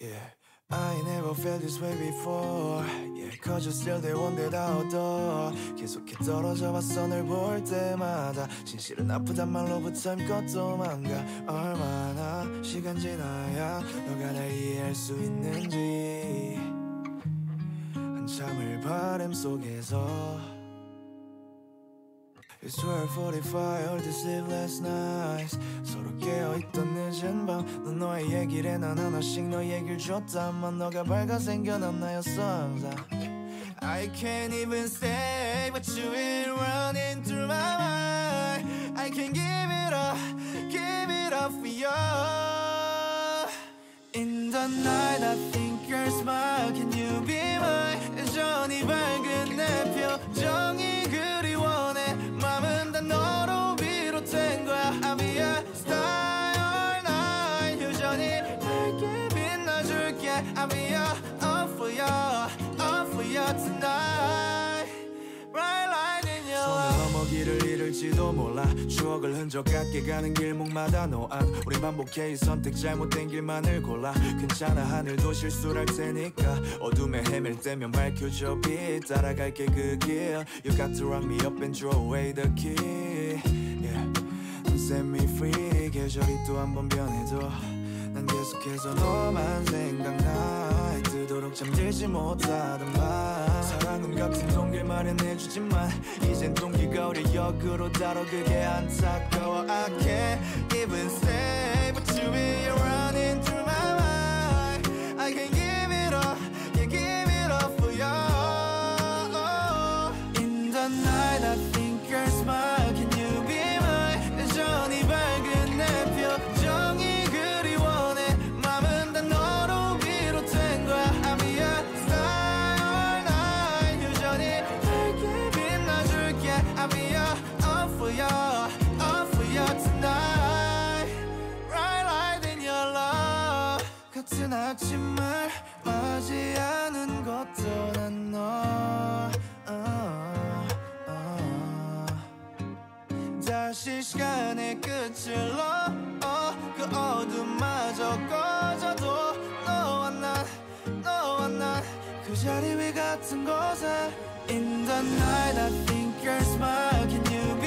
Yeah, I never felt this way before. Yeah, cause you're still the one that I adore. 계속해 떨어져 봤어 널 볼 때마다. 진실은 아프단 말로부터 힘껏 도망가. 얼마나 시간 지나야 너가 날 이해할 수 있는지. 한참을 바람 속에서. It's 12.45 all the sleepless nights 서로 깨어있던 늦은 밤넌 너의 얘기를 해난 하나씩 너 얘기를 줬다만 너가 밝아 생겨난 나였어 항상 I can't even say what you been running through my mind I can't give it up, give it up for you In the night I think your smile Can you be mine 여전히 밝은 내 표정 길을 잃을지도 몰라. 추억을 흔적 같게 가는 길목마다 노안. 우린 반복해 이 선택 잘못된 길만을 골라. 괜찮아 하늘도 실수할 테니까. 어둠에 헤맬 때면 밝혀줘 빛. 따라갈게 그길. You got to rock me up and throw away the key. Yeah. Set me free. 계절이 또 한 번 변해도 난 계속해서 너만 생각나 뜨도록 잠들지 못하던 밤 사랑은 같은 동길 마련해주지만 이젠 동기가 오려 역으로 다뤄 그게 안타까워. I can't 같은 아침을 맞이하는 것도 난너. 다시 시간의 끝을 넣어 그 어둠마저 꺼져도 너와 난 너와 난 그 자리 위 같은 곳에 In the night I think your smile Can you